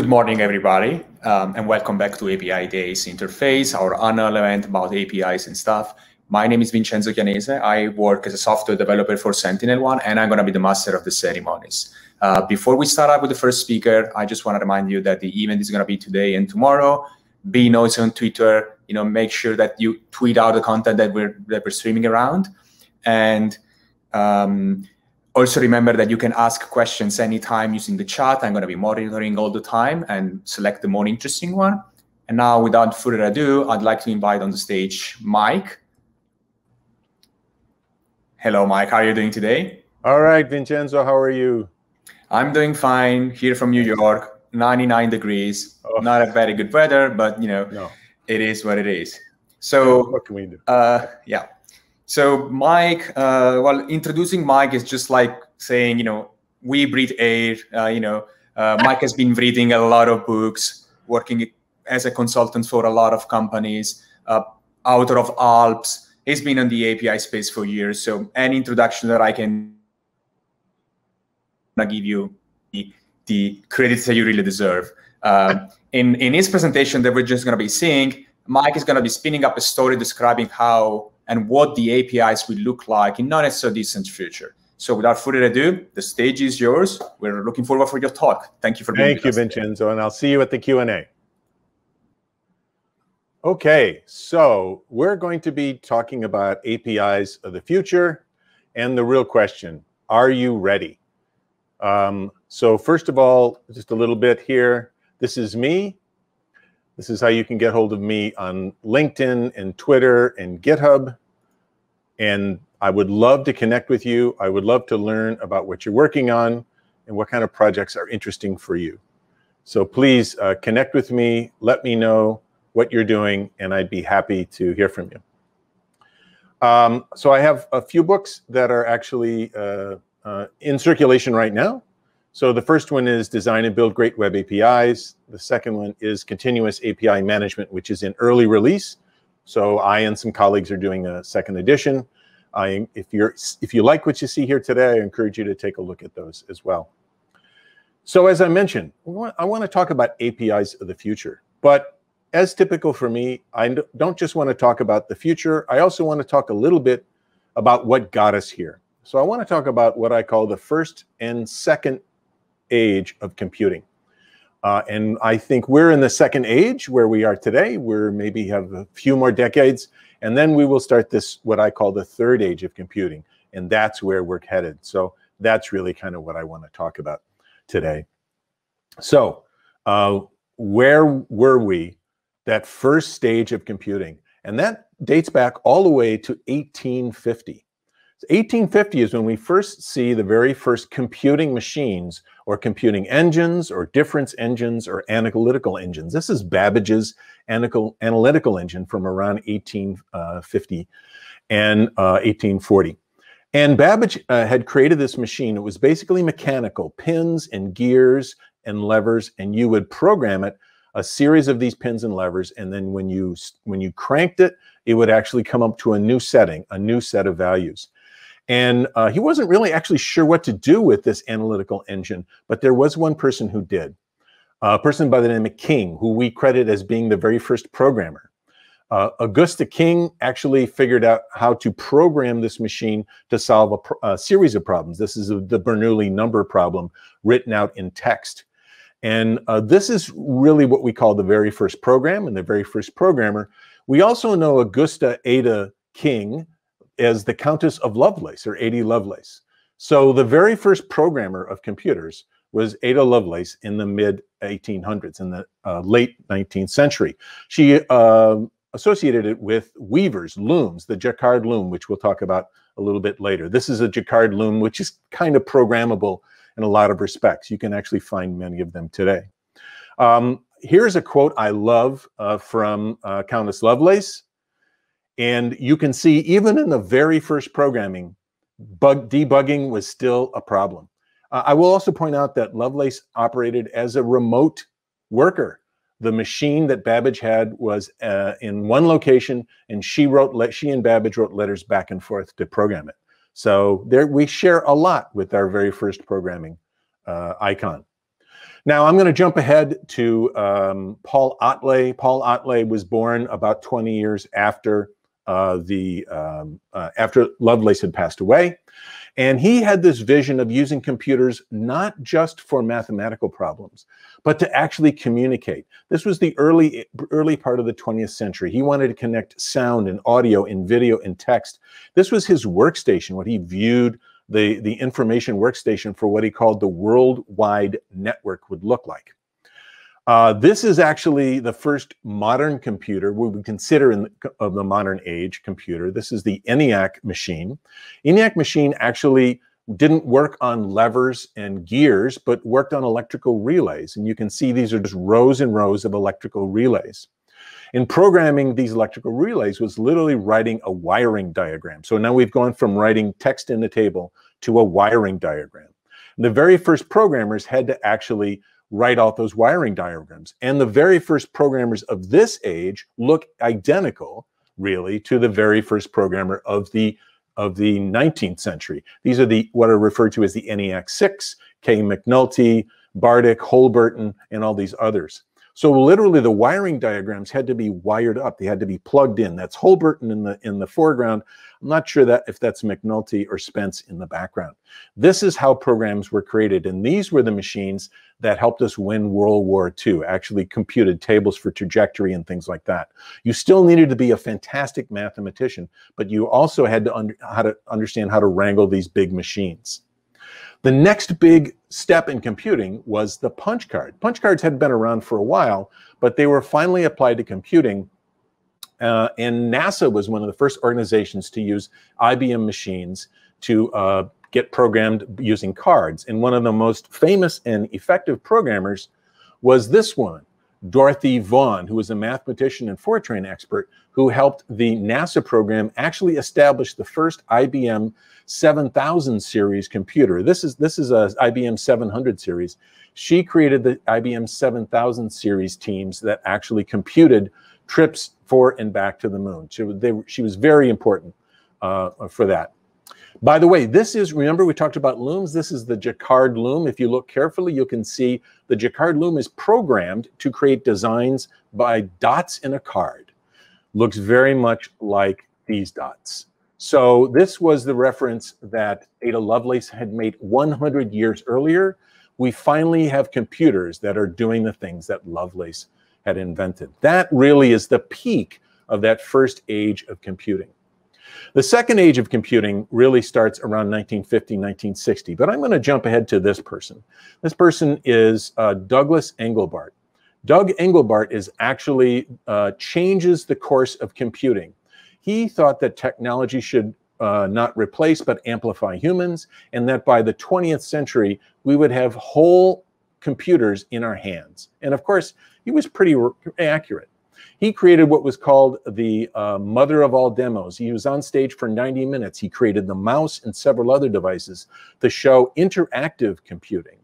Good morning, everybody, um, and welcome back to API Days Interface, our annual event about APIs and stuff. My name is Vincenzo Chianese. I work as a software developer for SentinelOne, and I'm going to be the master of the ceremonies. Uh, before we start up with the first speaker, I just want to remind you that the event is going to be today and tomorrow. Be noisy on Twitter. You know, make sure that you tweet out the content that we're that we're streaming around, and um, also remember that you can ask questions anytime using the chat. I'm going to be monitoring all the time and select the more interesting one. And now, without further ado, I'd like to invite on the stage Mike. Hello, Mike. How are you doing today? All right, Vincenzo. How are you? I'm doing fine here from New York, 99 degrees. Oh. Not a very good weather, but you know, no. it is what it is. So, what can we do? Uh, yeah. So Mike, uh, well, introducing Mike is just like saying, you know, we breathe air. Uh, you know, uh, Mike has been reading a lot of books, working as a consultant for a lot of companies. Uh, author of ALPS, he's been in the API space for years. So any introduction that I can give you the, the credits that you really deserve. Uh, in in his presentation that we're just going to be seeing, Mike is going to be spinning up a story describing how and what the APIs will look like in not so distant future. So without further ado, the stage is yours. We're looking forward for your talk. Thank you for being here. Thank you, Vincenzo, today. and I'll see you at the Q&A. Okay, so we're going to be talking about APIs of the future and the real question, are you ready? Um, so first of all, just a little bit here. This is me. This is how you can get hold of me on LinkedIn and Twitter and GitHub. And I would love to connect with you. I would love to learn about what you're working on and what kind of projects are interesting for you. So please uh, connect with me, let me know what you're doing, and I'd be happy to hear from you. Um, so I have a few books that are actually uh, uh, in circulation right now. So the first one is Design and Build Great Web APIs. The second one is Continuous API Management, which is in early release. So I and some colleagues are doing a second edition. I, if you're if you like what you see here today, I encourage you to take a look at those as well. So as I mentioned, I want to talk about APIs of the future. But as typical for me, I don't just want to talk about the future. I also want to talk a little bit about what got us here. So I want to talk about what I call the first and second age of computing. Uh, and I think we're in the second age where we are today. We're maybe have a few more decades, and then we will start this what I call the third age of computing, and that's where we're headed. So that's really kind of what I want to talk about today. So uh, where were we? That first stage of computing, and that dates back all the way to 1850. 1850 is when we first see the very first computing machines or computing engines or difference engines or analytical engines. This is Babbage's analytical engine from around 1850 and uh, 1840. And Babbage uh, had created this machine. It was basically mechanical, pins and gears and levers, and you would program it a series of these pins and levers, and then when you when you cranked it, it would actually come up to a new setting, a new set of values. And uh, he wasn't really actually sure what to do with this analytical engine, but there was one person who did. A person by the name of King, who we credit as being the very first programmer. Uh, Augusta King actually figured out how to program this machine to solve a, a series of problems. This is a, the Bernoulli number problem written out in text. And uh, this is really what we call the very first program and the very first programmer. We also know Augusta Ada King, as the Countess of Lovelace or Ada Lovelace. So the very first programmer of computers was Ada Lovelace in the mid 1800s, in the uh, late 19th century. She uh, associated it with weavers, looms, the jacquard loom, which we'll talk about a little bit later. This is a jacquard loom, which is kind of programmable in a lot of respects. You can actually find many of them today. Um, here's a quote I love uh, from uh, Countess Lovelace. And you can see even in the very first programming, bug debugging was still a problem. Uh, I will also point out that Lovelace operated as a remote worker. The machine that Babbage had was uh, in one location, and she wrote she and Babbage wrote letters back and forth to program it. So there we share a lot with our very first programming uh, icon. Now I'm going to jump ahead to um, Paul Otlet. Paul Otlet was born about 20 years after uh, the um, uh, after Lovelace had passed away, and he had this vision of using computers not just for mathematical problems, but to actually communicate. This was the early early part of the 20th century. He wanted to connect sound and audio and video and text. This was his workstation, what he viewed the, the information workstation for what he called the worldwide network would look like. Uh, this is actually the first modern computer we would consider in the, of the modern age computer. This is the ENIAC machine. ENIAC machine actually didn't work on levers and gears, but worked on electrical relays. And you can see these are just rows and rows of electrical relays. In programming these electrical relays was literally writing a wiring diagram. So now we've gone from writing text in the table to a wiring diagram. And the very first programmers had to actually write out those wiring diagrams. And the very first programmers of this age look identical, really, to the very first programmer of the of the 19th century. These are the what are referred to as the ENIAC 6, K. McNulty, Bartik, Holberton, and all these others. So literally the wiring diagrams had to be wired up. They had to be plugged in. That's Holberton in the in the foreground. I'm not sure that if that's McNulty or Spence in the background. This is how programs were created. And these were the machines that helped us win World War II, actually computed tables for trajectory and things like that. You still needed to be a fantastic mathematician, but you also had to, how to understand how to wrangle these big machines. The next big step in computing was the punch card. Punch cards had been around for a while, but they were finally applied to computing. Uh, and NASA was one of the first organizations to use IBM machines to uh, get programmed using cards. And one of the most famous and effective programmers was this one, Dorothy Vaughan, who was a mathematician and Fortran expert who helped the NASA program actually establish the first IBM 7000 series computer. This is this is a IBM 700 series. She created the IBM 7000 series teams that actually computed trips for and back to the moon. She, they, she was very important uh, for that. By the way, this is, remember we talked about looms? This is the Jacquard loom. If you look carefully, you can see the Jacquard loom is programmed to create designs by dots in a card. Looks very much like these dots. So this was the reference that Ada Lovelace had made 100 years earlier. We finally have computers that are doing the things that Lovelace had invented. That really is the peak of that first age of computing. The second age of computing really starts around 1950, 1960, but I'm going to jump ahead to this person. This person is uh, Douglas Engelbart. Doug Engelbart is actually uh, changes the course of computing. He thought that technology should uh, not replace but amplify humans, and that by the 20th century, we would have whole computers in our hands. And of course, he was pretty accurate. He created what was called the uh, mother of all demos. He was on stage for 90 minutes. He created the mouse and several other devices to show interactive computing.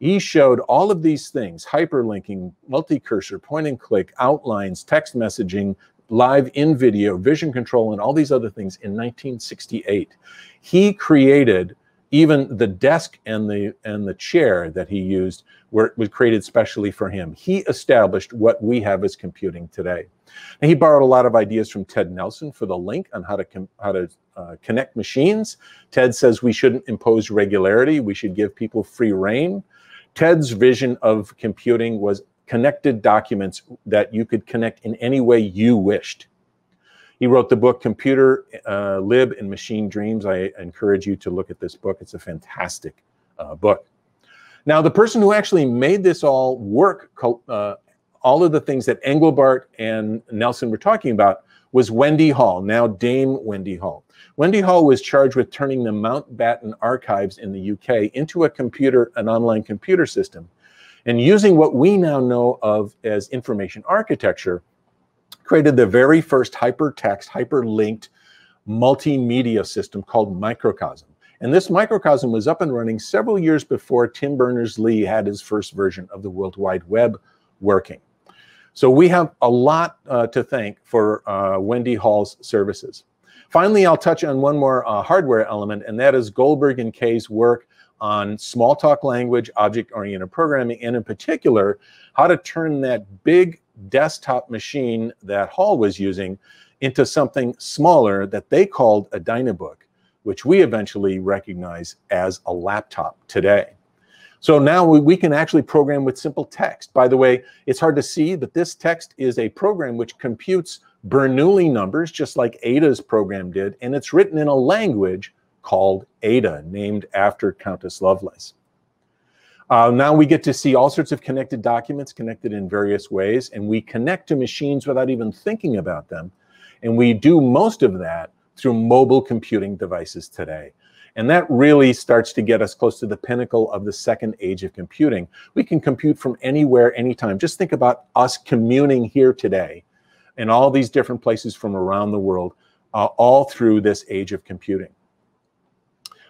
He showed all of these things, hyperlinking, multi-cursor, point and click, outlines, text messaging, live in video, vision control, and all these other things in 1968. He created even the desk and the and the chair that he used were was created specially for him. He established what we have as computing today. And he borrowed a lot of ideas from Ted Nelson for the link on how to how to uh, connect machines. Ted says we shouldn't impose regularity. We should give people free reign. Ted's vision of computing was connected documents that you could connect in any way you wished. He wrote the book Computer, uh, Lib, and Machine Dreams. I encourage you to look at this book. It's a fantastic uh, book. Now, the person who actually made this all work, uh, all of the things that Engelbart and Nelson were talking about, was Wendy Hall, now Dame Wendy Hall. Wendy Hall was charged with turning the Mountbatten archives in the UK into a computer, an online computer system, and using what we now know of as information architecture created the very first hypertext, hyperlinked multimedia system called Microcosm. And this microcosm was up and running several years before Tim Berners-Lee had his first version of the World Wide Web working. So we have a lot uh, to thank for uh, Wendy Hall's services. Finally, I'll touch on one more uh, hardware element, and that is Goldberg and Kay's work on Smalltalk language, object oriented programming, and in particular, how to turn that big desktop machine that Hall was using into something smaller that they called a Dynabook, which we eventually recognize as a laptop today. So now we, can actually program with simple text. By the way, it's hard to see, but this text is a program which computes Bernoulli numbers, just like Ada's program did, and it's written in a language called Ada, named after Countess Lovelace. Uh, now we get to see all sorts of connected documents connected in various ways, and we connect to machines without even thinking about them. And we do most of that through mobile computing devices today. And that really starts to get us close to the pinnacle of the second age of computing. We can compute from anywhere, anytime. Just think about us communing here today in all these different places from around the world, uh, all through this age of computing.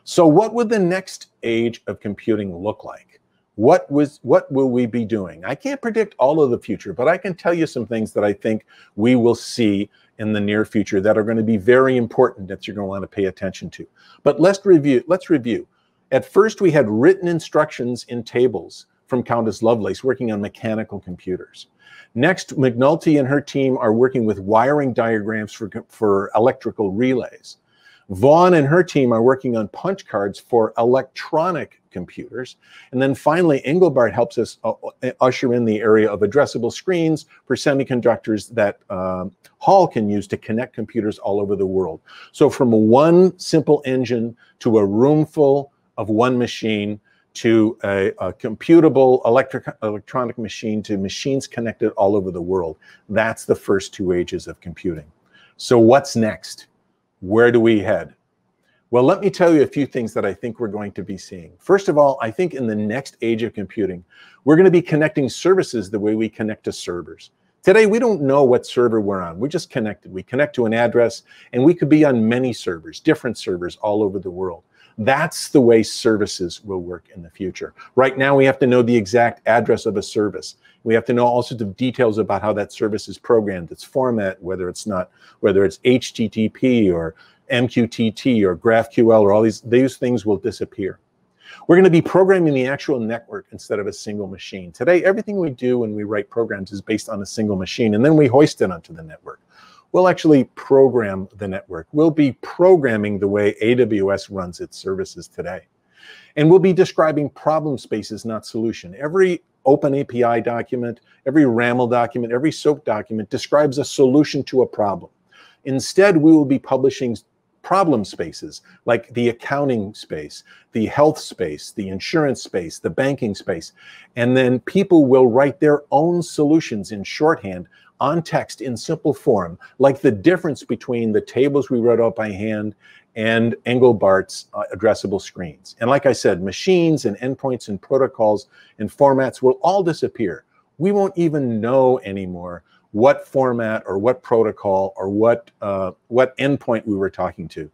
So what would the next age of computing look like? What was what will we be doing? I can't predict all of the future, but I can tell you some things that I think we will see in the near future that are going to be very important that you're going to want to pay attention to. But let's review. Let's review. At first, we had written instructions in tables from Countess Lovelace working on mechanical computers. Next, McNulty and her team are working with wiring diagrams for, for electrical relays. Vaughan and her team are working on punch cards for electronic computers. And then finally, Engelbart helps us uh, uh, usher in the area of addressable screens for semiconductors that um, Hall can use to connect computers all over the world. So from one simple engine to a room full of one machine to a, a computable electric, electronic machine to machines connected all over the world. That's the first two ages of computing. So what's next? Where do we head? Well, let me tell you a few things that I think we're going to be seeing. First of all, I think in the next age of computing, we're going to be connecting services the way we connect to servers. Today, we don't know what server we're on. We're just connected. We connect to an address, and we could be on many servers, different servers all over the world. That's the way services will work in the future. Right now, we have to know the exact address of a service. We have to know all sorts of details about how that service is programmed, its format, whether it's not, whether it's HTTP or MQTT or GraphQL or all these, these things will disappear. We're going to be programming the actual network instead of a single machine. Today, everything we do when we write programs is based on a single machine, and then we hoist it onto the network. We'll actually program the network. We'll be programming the way AWS runs its services today. And we'll be describing problem spaces, not solution. Every Open API document, every RAML document, every SOAP document describes a solution to a problem. Instead, we will be publishing problem spaces like the accounting space, the health space, the insurance space, the banking space. And then people will write their own solutions in shorthand on text in simple form, like the difference between the tables we wrote out by hand and Engelbart's uh, addressable screens. And like I said, machines and endpoints and protocols and formats will all disappear. We won't even know anymore what format or what protocol or what uh, what endpoint we were talking to.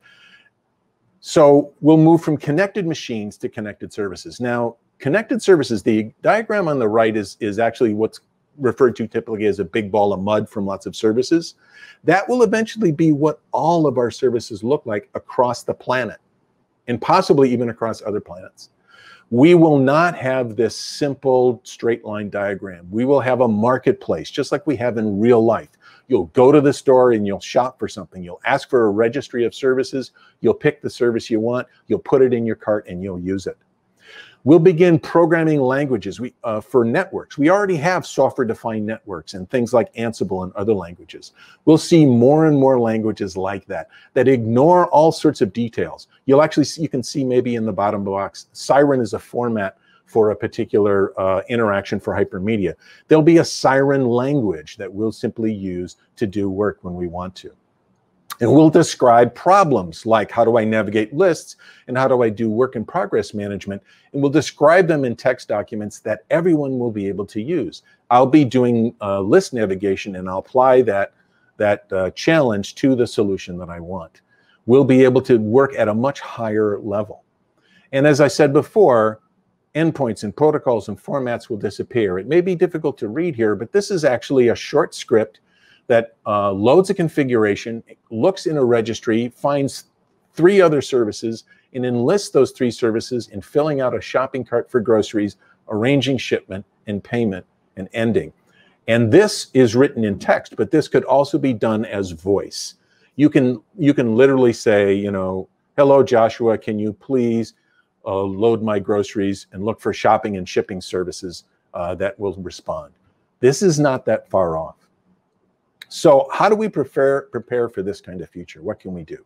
So we'll move from connected machines to connected services. Now, connected services, the diagram on the right is, is actually what's referred to typically as a big ball of mud from lots of services. That will eventually be what all of our services look like across the planet and possibly even across other planets. We will not have this simple straight line diagram. We will have a marketplace, just like we have in real life. You'll go to the store and you'll shop for something. You'll ask for a registry of services. You'll pick the service you want. You'll put it in your cart and you'll use it. We'll begin programming languages we, uh, for networks. We already have software-defined networks and things like Ansible and other languages. We'll see more and more languages like that, that ignore all sorts of details. You'll actually see, you can see maybe in the bottom box, Siren is a format for a particular uh, interaction for hypermedia. There'll be a Siren language that we'll simply use to do work when we want to. And we'll describe problems like how do I navigate lists and how do I do work in progress management. And we'll describe them in text documents that everyone will be able to use. I'll be doing uh, list navigation and I'll apply that, that uh, challenge to the solution that I want. We'll be able to work at a much higher level. And as I said before, endpoints and protocols and formats will disappear. It may be difficult to read here, but this is actually a short script that uh, loads a configuration, looks in a registry, finds three other services, and enlists those three services in filling out a shopping cart for groceries, arranging shipment and payment and ending. And this is written in text, but this could also be done as voice. You can you can literally say, you know, hello Joshua, can you please uh, load my groceries and look for shopping and shipping services uh, that will respond. This is not that far off. So how do we prepare, prepare for this kind of future? What can we do?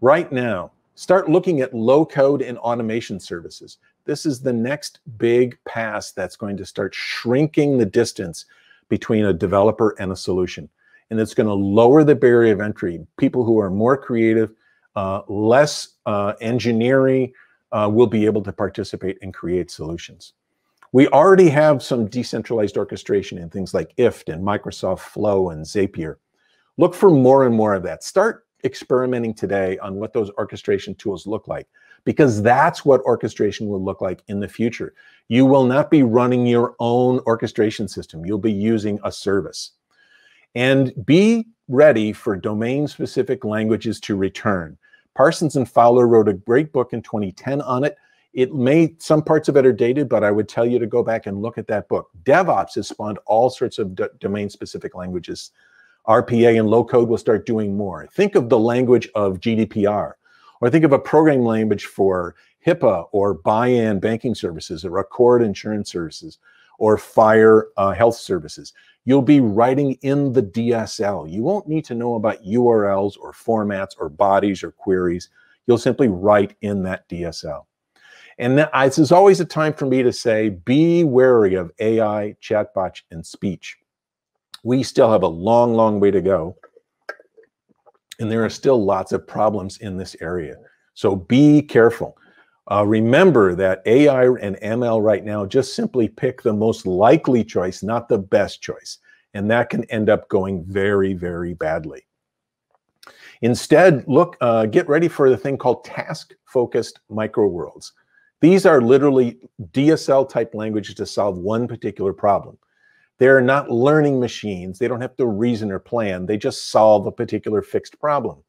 Right now, start looking at low code and automation services. This is the next big pass that's going to start shrinking the distance between a developer and a solution. And it's going to lower the barrier of entry. People who are more creative, uh, less uh, engineering, uh, will be able to participate and create solutions. We already have some decentralized orchestration in things like IFTTT and Microsoft Flow and Zapier. Look for more and more of that. Start experimenting today on what those orchestration tools look like, because that's what orchestration will look like in the future. You will not be running your own orchestration system. You'll be using a service. And be ready for domain specific languages to return. Parsons and Fowler wrote a great book in 2010 on it. It may, some parts of it are dated, but I would tell you to go back and look at that book. DevOps has spawned all sorts of domain specific languages. RPA and low code will start doing more. Think of the language of GDPR, or think of a programming language for HIPAA or BIAN banking services or ACORD insurance services or FHIR uh, health services. You'll be writing in the DSL. You won't need to know about URLs or formats or bodies or queries. You'll simply write in that DSL. And this is always a time for me to say, be wary of AI, chatbots, and speech. We still have a long, long way to go. And there are still lots of problems in this area. So be careful. Uh, remember that AI and ML right now just simply pick the most likely choice, not the best choice. And that can end up going very, very badly. Instead, look, uh, get ready for the thing called task-focused microworlds. These are literally DSL type languages to solve one particular problem. They're not learning machines. They don't have to reason or plan. They just solve a particular fixed problem.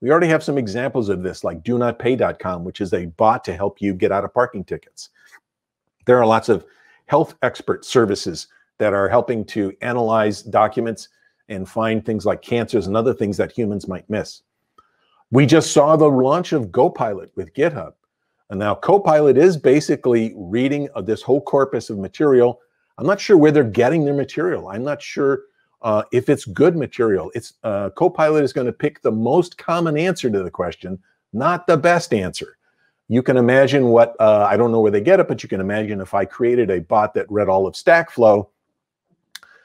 We already have some examples of this, like donotpay.com, which is a bot to help you get out of parking tickets. There are lots of health expert services that are helping to analyze documents and find things like cancers and other things that humans might miss. We just saw the launch of Copilot with GitHub. And now Copilot is basically reading this whole corpus of material. I'm not sure where they're getting their material. I'm not sure uh, if it's good material. It's uh, Copilot is going to pick the most common answer to the question, not the best answer. You can imagine what, uh, I don't know where they get it, but you can imagine if I created a bot that read all of StackFlow,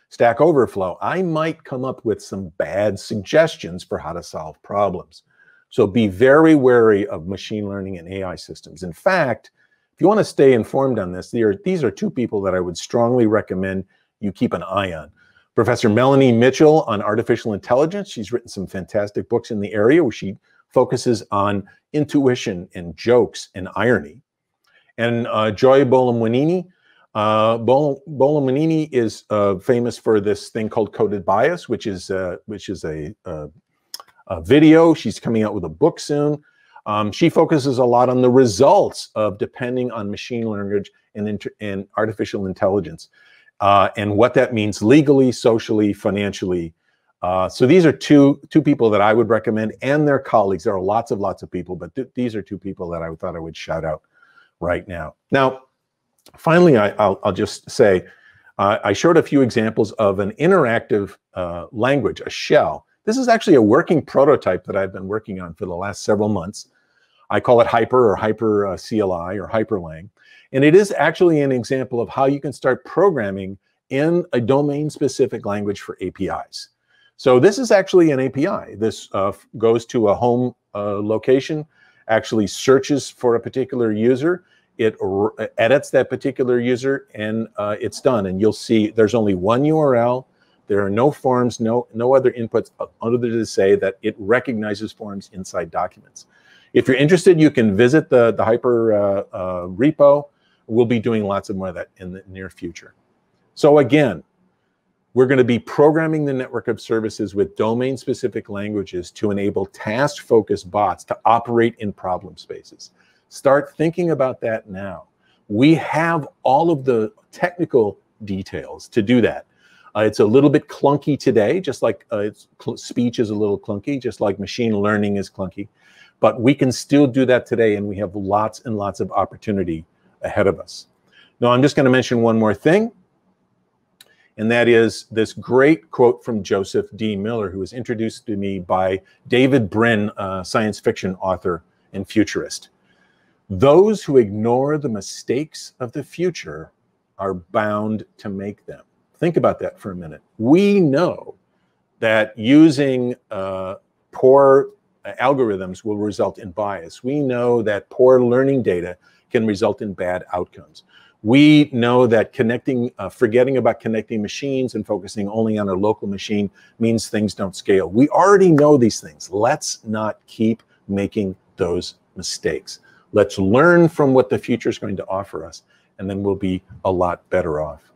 Stack Overflow, I might come up with some bad suggestions for how to solve problems. So be very wary of machine learning and AI systems. In fact, if you want to stay informed on this, are, these are two people that I would strongly recommend you keep an eye on. Professor Melanie Mitchell on artificial intelligence. She's written some fantastic books in the area where she focuses on intuition and jokes and irony. And uh, Joy Buolamwini. Uh, is uh, famous for this thing called coded bias, which is uh, which is a, a, video. She's coming out with a book soon. Um, she focuses a lot on the results of depending on machine learning and, and artificial intelligence uh, and what that means legally, socially, financially. Uh, so these are two two people that I would recommend, and their colleagues. There are lots of lots of people, but th these are two people that I thought I would shout out right now. Now, finally, I, will just say uh, I showed a few examples of an interactive uh, language, a shell. This is actually a working prototype that I've been working on for the last several months. I call it Hyper or Hyper uh, CLI or Hyperlang. And it is actually an example of how you can start programming in a domain-specific language for APIs. So this is actually an API. This uh, goes to a home uh, location, actually searches for a particular user, it edits that particular user, and uh, it's done. And you'll see there's only one URL. There are no forms, no, no other inputs other than to say that it recognizes forms inside documents. If you're interested, you can visit the, the Hyper uh, uh, repo we'll be doing lots of more of that in the near future. So again, We're going to be programming the network of services with domain specific languages to enable task focused bots to operate in problem spaces. Start thinking about that now. We have all of the technical details to do that. Uh, it's a little bit clunky today, just like uh, speech is a little clunky, just like machine learning is clunky. But we can still do that today, and we have lots and lots of opportunity ahead of us. Now, I'm just going to mention one more thing and that is this great quote from Joseph D. Miller, who was introduced to me by David Brin, a science fiction author and futurist. Those who ignore the mistakes of the future are bound to make them. Think about that for a minute. We know that using uh, poor algorithms will result in bias. We know that poor learning data can result in bad outcomes. We know that connecting, uh, forgetting about connecting machines and focusing only on a local machine means things don't scale. We already know these things. Let's not keep making those mistakes. Let's learn from what the future is going to offer us, and then we'll be a lot better off.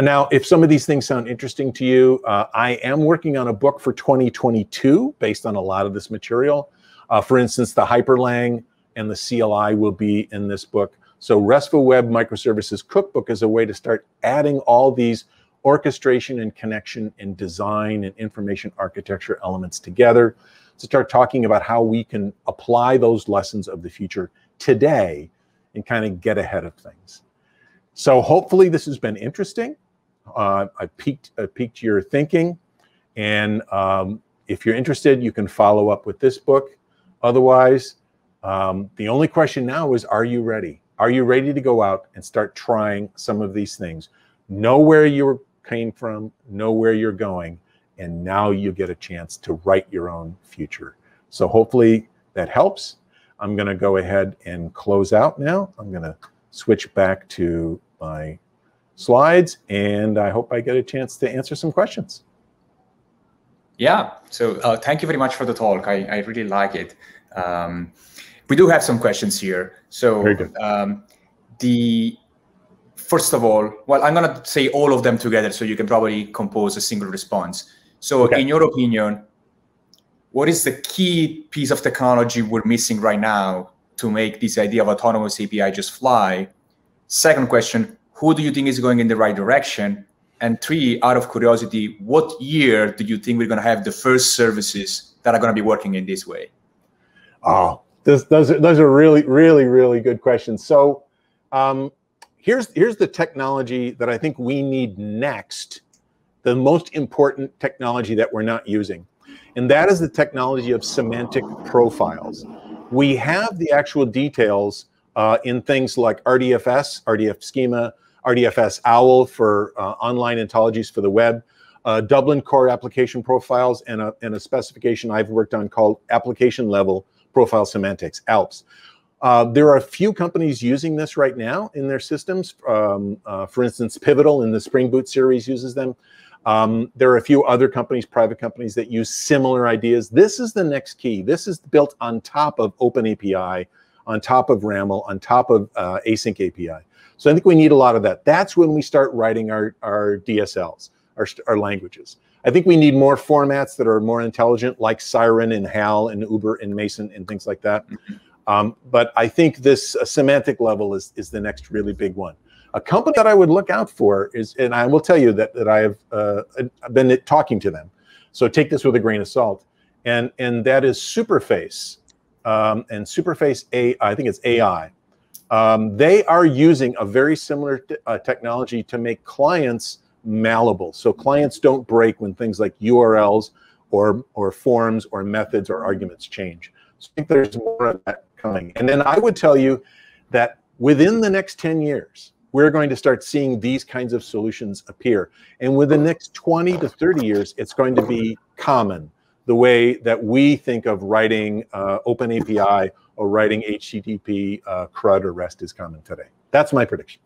Now, if some of these things sound interesting to you, uh, I am working on a book for 2022 based on a lot of this material. Uh, for instance, the Hyperlang and the CLI will be in this book. So RESTful Web Microservices Cookbook is a way to start adding all these orchestration and connection and design and information architecture elements together to start talking about how we can apply those lessons of the future today and kind of get ahead of things. So hopefully this has been interesting. Uh, I piqued, I piqued your thinking. And um, if you're interested, you can follow up with this book. Otherwise, um, the only question now is, are you ready? Are you ready to go out and start trying some of these things? Know where you came from, know where you're going, and now you get a chance to write your own future. So hopefully that helps. I'm going to go ahead and close out now. I'm going to switch back to my slides, and I hope I get a chance to answer some questions. Yeah, so uh, thank you very much for the talk. I, I really like it. Um, we do have some questions here. So um, the first of all, well, I'm gonna say all of them together, so you can probably compose a single response. So, okay. in your opinion, what is the key piece of technology we're missing right now to make this idea of autonomous API just fly? Second question: Who do you think is going in the right direction? And three, out of curiosity, what year do you think we're going to have the first services that are going to be working in this way? Oh, this, those are, those are really, really, really good questions. So um, here's here's the technology that I think we need next, the most important technology that we're not using, and that is the technology of semantic profiles. We have the actual details uh, in things like RDFS, RDF schema, RDFS OWL for uh, online ontologies for the web, uh, Dublin Core application profiles, and a, and a specification I've worked on called application level profile semantics, ALPS. Uh, there are a few companies using this right now in their systems. Um, uh, for instance, Pivotal in the Spring Boot series uses them. Um, there are a few other companies, private companies, that use similar ideas. This is the next key. This is built on top of OpenAPI, on top of RAML, on top of uh, Async API. So I think we need a lot of that. That's when we start writing our, our DSLs, our, our languages. I think we need more formats that are more intelligent, like Siren and HAL and Uber and Mason and things like that. Mm-hmm. Um, but I think this uh, semantic level is, is the next really big one. A company that I would look out for is, and I will tell you that, that I have uh, been talking to them. So take this with a grain of salt. And, and that is Superface. Um, and Superface, A, I think it's AI. Um, they are using a very similar uh, technology to make clients malleable. So clients don't break when things like URLs or, or forms or methods or arguments change. So I think there's more of that coming. And then I would tell you that within the next 10 years, we're going to start seeing these kinds of solutions appear. And within the next 20 to 30 years, it's going to be common the way that we think of writing uh, Open API or writing HTTP uh, CRUD or REST is common today. That's my prediction.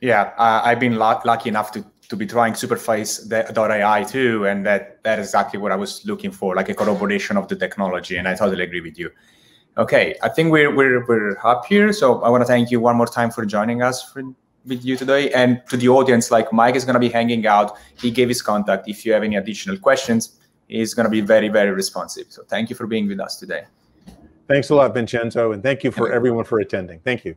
Yeah, uh, I've been lucky enough to, to be trying Superface.ai too, and that, that is exactly what I was looking for, like a corroboration of the technology, and I totally agree with you. Okay, I think we're, we're, we're up here, so I want to thank you one more time for joining us for, with you today. And to the audience, like Mike is going to be hanging out. He gave his contact. If you have any additional questions, he's going to be very, very responsive. So thank you for being with us today. Thanks a lot, Vincenzo, and thank you for everyone for attending. Thank you.